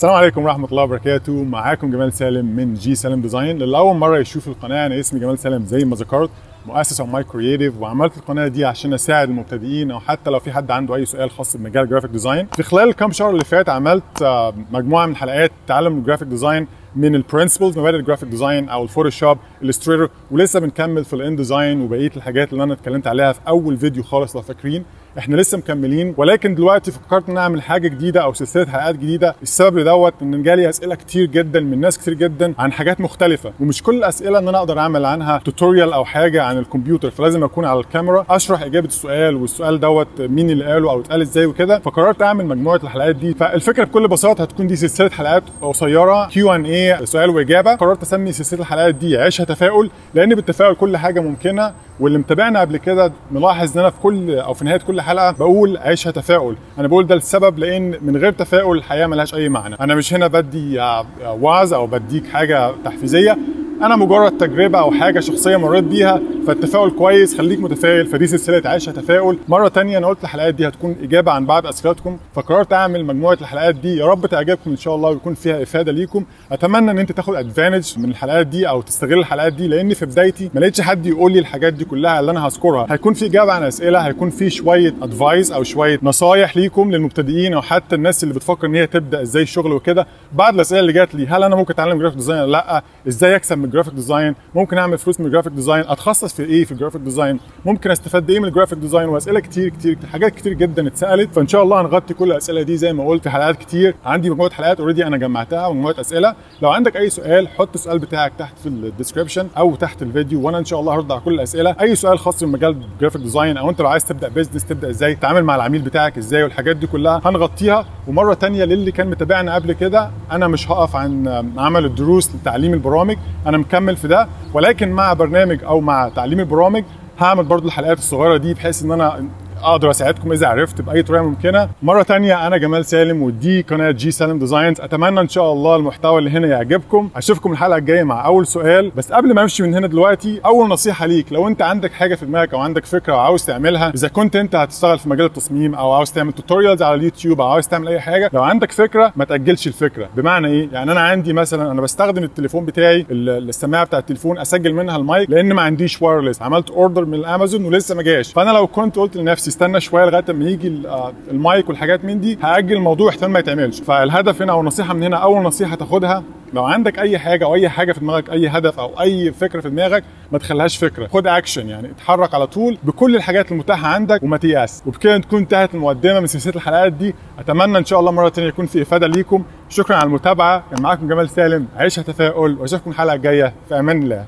السلام عليكم ورحمة الله وبركاته. معاكم جمال سالم من جي سالم ديزاين للي أول مرة يشوف القناة أنا اسمي جمال سالم زي ما ذكرت مؤسس ماي كرييتيف وعملت القناة دي عشان أساعد المبتدئين أو حتى لو في حد عنده أي سؤال خاص بمجال ال graphic design في خلال الكام شهر اللي فات عملت آه، مجموعة من حلقات تعلم ال graphic design من ال principles مبادئ ال graphic design أو الفوتوشوب Illustrator ولسه بنكمل في ال InDesign وبقية الحاجات اللي أنا اتكلمت عليها في أول فيديو خالص لو فاكرين. إحنا لسه مكملين ولكن دلوقتي فكرت إن أعمل حاجة جديدة أو سلسلة حلقات جديدة. السبب لدوت إن جالي أسئلة كتير جدا من ناس كتير جدا عن حاجات مختلفة ومش كل الأسئلة إن أنا أقدر أعمل عنها tutorial أو حاجة عن الكمبيوتر فلازم أكون على الكاميرا أشرح إجابة السؤال والسؤال دوت مين اللي قاله أو اتقال إزاي وكده. فقررت أعمل مجموعة الحلقات دي. فالفكرة بكل بساطة هتكون دي سلسلة حلقات قصيرة Q and A سؤال وإجابة. قررت أسمي سلسلة الحلقات دي عيشها تفاؤل لأن بالتفاؤل كل حاجة ممكنة. واللي متابعنا قبل كده ملاحظ إن أنا في كل أو في نهاية كل حلقة بقول عيشها تفاؤل. أنا بقول ده السبب لأن من غير تفاؤل الحياة ملهاش أي معنى. أنا مش هنا بدي وعظ أو بديك حاجة تحفيزية. أنا مجرد تجربة أو حاجة شخصية مريت بيها فالتفاؤل كويس خليك متفائل فدي سلسلة عيشها تفاؤل. مرة تانية أنا قلت الحلقات دي هتكون إجابة عن بعض أسئلتكم فقررت أعمل مجموعة الحلقات دي. يا رب تعجبكم إن شاء الله ويكون فيها إفادة ليكم. أتمنى إن أنت تاخد advantage من الحلقات دي أو تستغل الحلقات دي لأن في بدايتي ما لقيتش حد يقول لي الحاجات دي كلها اللي أنا هذكرها. هيكون في إجابة عن أسئلة هيكون في شوية advice أو شوية نصايح ليكم للمبتدئين أو حتى الناس اللي بتفكر إن هي تبدأ إزاي الشغل وكده. بعض الأسئلة اللي جات لي هل أنا ممكن أتعلم جرافيك ديزاين لأ؟ إزاي أكسب ال graphic design ممكن أعمل فلوس من ال graphic design أتخصص في إيه؟ في ال graphic design ممكن أستفاد إيه من ال graphic design وأسئلة كتير كتير حاجات كتير جدا اتسألت. فإن شاء الله هنغطي كل الأسئلة دي زي ما قلت في حلقات كتير. عندي مجموعة حلقات already أنا جمعتها ومجموعة أسئلة. لو عندك أي سؤال حط السؤال بتاعك تحت في ال description أو تحت الفيديو وأنا إن شاء الله هرد على كل الأسئلة. أي سؤال خاص بمجال ال graphic design أو أنت لو عايز تبدأ business تبدأ إزاي تتعامل مع العميل بتاعك إزاي والحاجات دي كلها هنغطيها. ومرة تانية للي كان متابعنا قبل كده أنا مش هقف عن عمل الدروس لتعليم البرامج أنا مكمل في ده ولكن مع برنامج أو مع تعليم البرامج هعمل برضو الحلقات الصغيرة دي بحيث إن أنا أقدر أساعدكم إذا عرفت بأي طريقة ممكنة. مرة تانية أنا جمال سالم ودي قناة G Salem Designs أتمنى إن شاء الله المحتوى اللي هنا يعجبكم. اشوفكم الحلقة الجاية مع أول سؤال. بس قبل ما أمشي من هنا دلوقتي أول نصيحة ليك. لو أنت عندك حاجة في دماغك أو عندك فكرة وعاوز تعملها إذا كنت أنت هتشتغل في مجال التصميم أو عاوز تعمل tutorials على اليوتيوب أو عاوز تعمل أي حاجة لو عندك فكرة ما تأجلش الفكرة. بمعنى إيه؟ يعني أنا عندي مثلا أنا بستخدم التليفون بتاعي ال- السماعه بتاع التليفون أسجل منها المايك لأن ما عنديش wireless عملت order من الأمازون ولسه ما جاش. فأنا لو كنت قلت لنفسي استنى شوية لغاية ما يجي آه، المايك والحاجات من دي هأجل الموضوع احتمال ما يتعملش. فالهدف هنا أو النصيحه من هنا أول نصيحة تاخدها لو عندك أي حاجة أو أي حاجة في دماغك أي هدف أو أي فكرة في دماغك ما تخليهاش فكرة. خد اكشن يعني اتحرك على طول بكل الحاجات المتاحة عندك وما تيأس. وبكده تكون انتهت المقدمة من سلسلة الحلقات دي. أتمنى إن شاء الله مرة ثانية يكون في إفادة ليكم. شكرا على المتابعة. كان معاكم جمال سالم. عيشها تفاؤل. وأشوفكم الحلقة الجاية. في أمان الله.